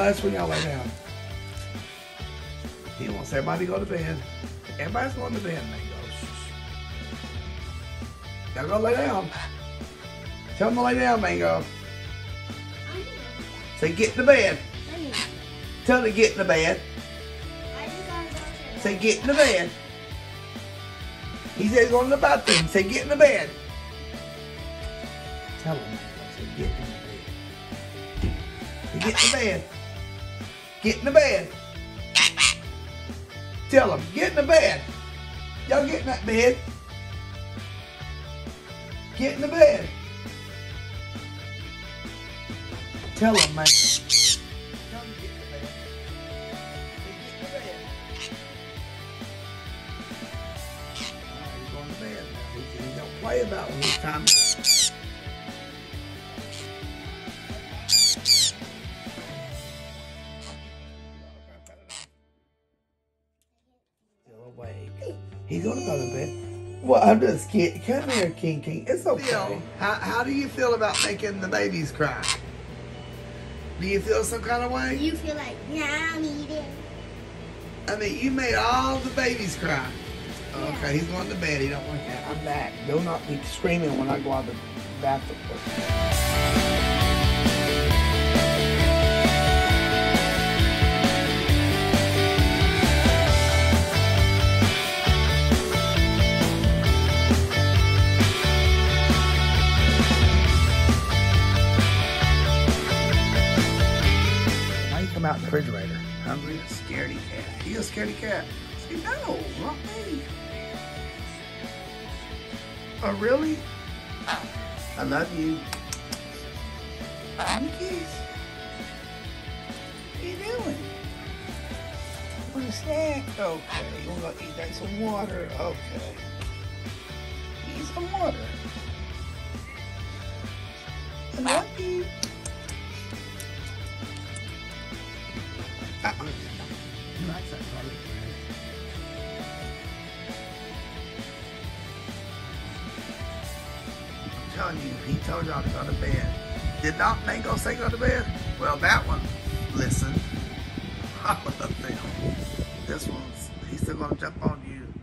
Hush when y'all lay down. He wants everybody to go to bed. Everybody's going to bed, Mango. Y'all go lay down. Tell him to lay down, Mango. Say get in the bed. Tell him to get in the bed. Say get in the bed. He says going to the bathroom. Say get in the bed. Tell him. Say get in the bed. Say get in the bed. Get in the bed. Tell him get in the bed. Y'all get in that bed. Get in the bed. Tell him, man. Tell him to get He's gonna go to bed. Well, I'm just kidding. Come here, King King. It's okay. How, how do you feel about making the babies cry? Do you feel some kind of way? You feel like, nah, I'm eating. I mean, you made all the babies cry. Yeah. Okay, he's going to bed. He don't want that. I'm back. Do not be screaming when I go out the bathroom. Out in the refrigerator? A scaredy cat. You a scaredy cat? Say no, not me. Oh, really? I love you. Give. What are you doing? Want a snack? Okay. You want to eat like some water? Okay. Eat some water. I. I'm telling you, he told y'all to go to bed. Did not Mango say go to bed? Well, that one, listen. All of them. This one's, he's still gonna jump on you.